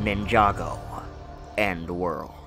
Ninjago. End world.